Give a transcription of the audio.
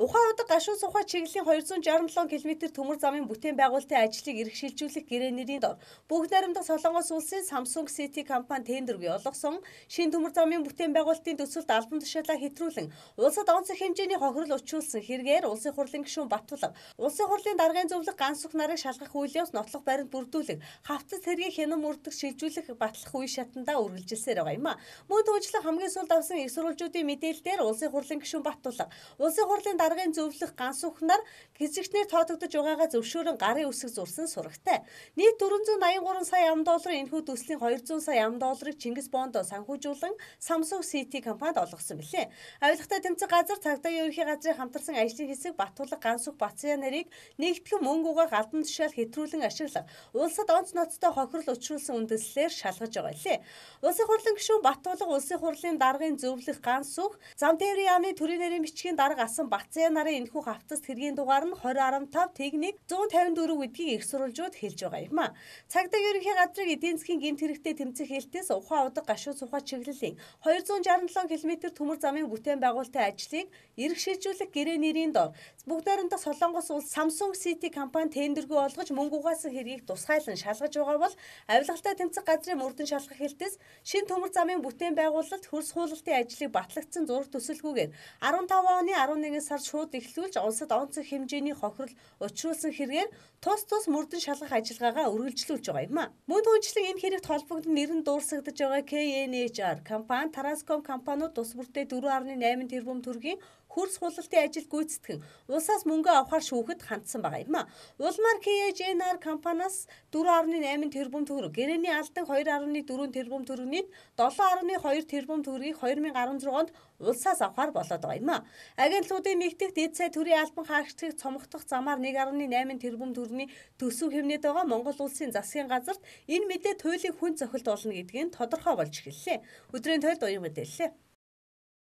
Ухаан удаг гашуун сухай чиглэлийн 267 км төмөр замын бүтээн байгуулалтын ажлыг эрх шилжүүлэх гэрээ нэрийн дор бүгд найрамдах Солонгос улсын Samsung City компани тендер бий олгосон шин төмөр замын бүтээн байгуулалтын төсөлд албан тушаалаа хэтрүүлэн улсад онцлог хэмжээний хохирол учруулсан хэрэгээр улсын хурлын гишүүн Баттулга улсын хурлын даргын зөвлөх ганц сөх нарыг шалгах явц нотлох баримт бүрдүүлэг хавцас хэргийг хянам мөрдөх шилжүүлэх батлах үе шатандаа үргэлжилсээр байгаа юм а. Мөн түүнчлэн хамгийн сүүлд авсан их сурвалжуудын мэдээлэлээр улсын хурлын гишүүн Баттулга улсын хурлын даргын зөвлөх ганц ухнаар хэсэгчнэр тоотогдож байгаагаа зөвшөөрөн гарын үсэг зурсан сурагтай. Нийт 483 сая ам долларын энэхүү төслийн 200 сая ам долларыг Чингис Бондо санхүүжүүлэн Samsung City компанид олгосон билээ. Авилгатай тэмцэх газар цагдаагийн ерөнхий газрын хамтарсан ажлын хэсэг Батулга Гансүх Бацяа нарыг нэгтгэн мөнгө угаах албан тушаал хэтрүүлэн ашиглах улсад онц ноцтой хохирол учруулсан үндэслэлээр шалгаж байгаа лээ. Улсын хурлын гишүүн Батулга улсын хурлын даргын зөвлөх Гансүх зам тээврийн яамны төрийн нэрийн бичгийн дарга асан Бацяа Азиа нарын энэхүү хавцас тэргийн дугаар нь 2015 техник 154 гэдгийг их сурвалжууд хэлж байгаа юм а. Цагдаа ерөнхий газрыг эдийн засгийн гэмт хэрэгтэй тэмцэх хэлтээс ухаан удаг гашуун сухай чиглэлийн 267 км төмөр замын бүтээн байгуулалтын ажлыг эрх шилжүүлэх гэрээ нэрийн дор бүгд найрамдах Солонгос улс Samsung City компани тендергүй олгож мөнгө угаасан хэргийг тусгайлан шалгаж байгаа бол авилгалтай тэмцэх газрын мөрдөн шалгах хэлтээс шин төмөр замын бүтээн байгуулалт хөрс хуулалтын ажлыг батлагдсан зураг төсөлгүйгээр 15 оны 11 сард шууд эхлүүлж улсад онцгой хэмжээний хохирол учруулсан хэрэгээр тус тус мөрдөн шалгах ажиллагаагаа үргэлжлүүлж байгаа юм а. Мөн түнчлэн энэ хэрэгт холбогдсон нэрэн дуурсагдж байгаа KNHR компани Transcom компаниуд тус бүртээ 4.8 тэрбум төгрөгийн хөрс хулалтын ажил гүйцэтгэн улсаас мөнгө авахар шүүхэд хандсан байгаа юм а. Улмаар KJNR компаниас 4.8 тэрбум төгрөг, гэрээний алдан 2.4 тэрбум төгрөгийг 7.2 тэрбум төгрөгийг 2016 онд улсаас авахар болоод байгаа юм а. Агентлуудын нэгтгэх дэд сая төрийн албан хаагчдыг цомгох замаар 1.8 тэрбум төгрөгийн төсөв хэмнээд байгаа Монгол улсын засгийн газарт энэ мэдээ туйлын хүн зохилт болно гэдгийг тодорхой болж эхэллээ. Өдрийн тойлд уян мэдээллээ.